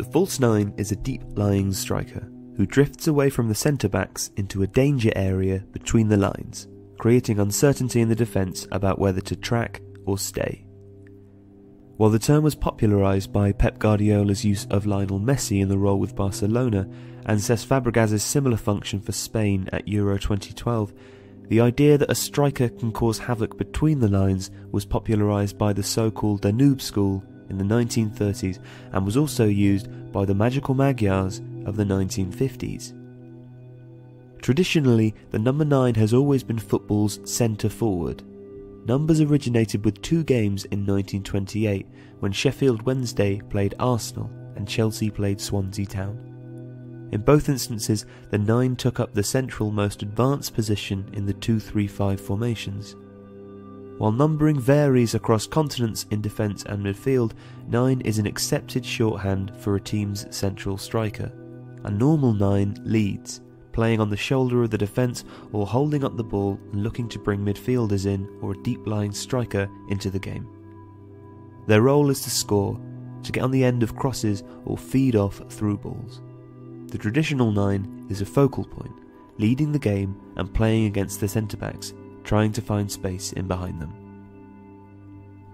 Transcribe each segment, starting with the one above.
The false nine is a deep lying striker who drifts away from the centre backs into a danger area between the lines, creating uncertainty in the defence about whether to track or stay. While the term was popularised by Pep Guardiola's use of Lionel Messi in the role with Barcelona and Cesc Fabregas's similar function for Spain at Euro 2012, the idea that a striker can cause havoc between the lines was popularised by the so-called Danube school in the 1930s and was also used by the magical Magyars of the 1950s. Traditionally, the number 9 has always been football's centre forward. Numbers originated with two games in 1928 when Sheffield Wednesday played Arsenal and Chelsea played Swansea Town. In both instances, the 9 took up the central most advanced position in the 2-3-5 formations. While numbering varies across continents in defence and midfield, 9 is an accepted shorthand for a team's central striker. A normal 9 leads, playing on the shoulder of the defence or holding up the ball and looking to bring midfielders in or a deep lying striker into the game. Their role is to score, to get on the end of crosses or feed off through balls. The traditional nine is a focal point, leading the game and playing against the centre backs, trying to find space in behind them.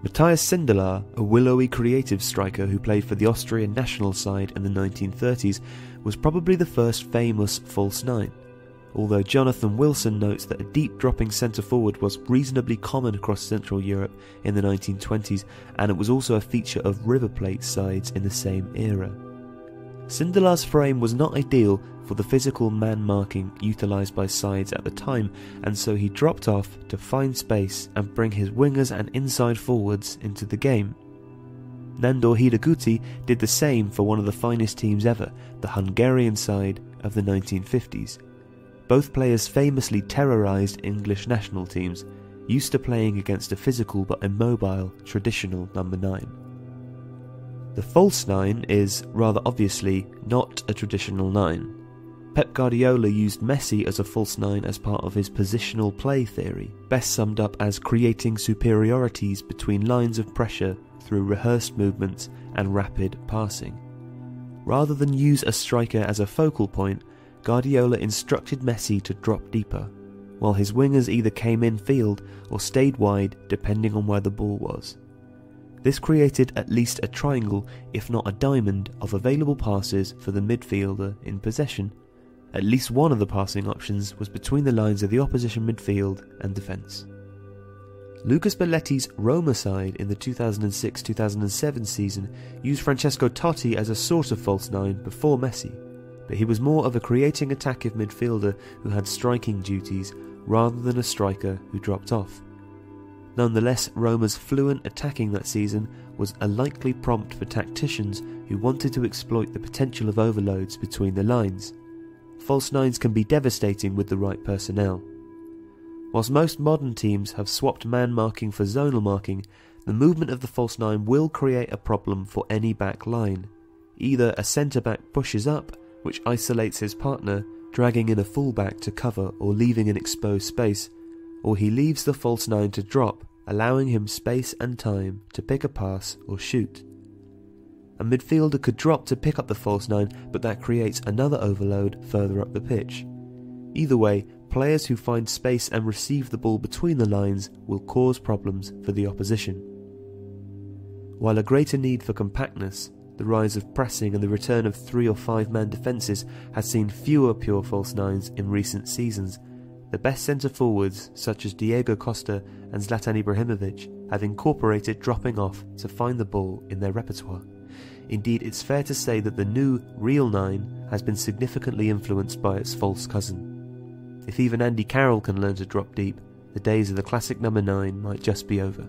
Matthias Sindelar, a willowy creative striker who played for the Austrian national side in the 1930s, was probably the first famous false nine. Although Jonathan Wilson notes that a deep dropping centre forward was reasonably common across Central Europe in the 1920s, and it was also a feature of River Plate sides in the same era. Sindelar's frame was not ideal for the physical man marking utilised by sides at the time, and so he dropped off to find space and bring his wingers and inside forwards into the game. Nandor Hidegkuti did the same for one of the finest teams ever, the Hungarian side of the 1950s. Both players famously terrorised English national teams, used to playing against a physical but immobile traditional number 9. The false nine is, rather obviously, not a traditional nine. Pep Guardiola used Messi as a false nine as part of his positional play theory, best summed up as creating superiorities between lines of pressure through rehearsed movements and rapid passing. Rather than use a striker as a focal point, Guardiola instructed Messi to drop deeper, while his wingers either came in field or stayed wide depending on where the ball was. This created at least a triangle, if not a diamond, of available passes for the midfielder in possession. At least one of the passing options was between the lines of the opposition midfield and defence. Luciano Spalletti's Roma side in the 2006-2007 season used Francesco Totti as a sort of false nine before Messi, but he was more of a creating attacking midfielder who had striking duties rather than a striker who dropped off. Nonetheless, Roma's fluent attacking that season was a likely prompt for tacticians who wanted to exploit the potential of overloads between the lines. False nines can be devastating with the right personnel. Whilst most modern teams have swapped man marking for zonal marking, the movement of the false nine will create a problem for any back line. Either a centre back pushes up, which isolates his partner, dragging in a fullback to cover or leaving an exposed space, or he leaves the false nine to drop, allowing him space and time to pick a pass or shoot. A midfielder could drop to pick up the false nine, but that creates another overload further up the pitch. Either way, players who find space and receive the ball between the lines will cause problems for the opposition. While a greater need for compactness, the rise of pressing and the return of three or five man defences has seen fewer pure false nines in recent seasons, the best centre forwards, such as Diego Costa and Zlatan Ibrahimovic, have incorporated dropping off to find the ball in their repertoire. Indeed, it's fair to say that the new real nine has been significantly influenced by its false cousin. If even Andy Carroll can learn to drop deep, the days of the classic number nine might just be over.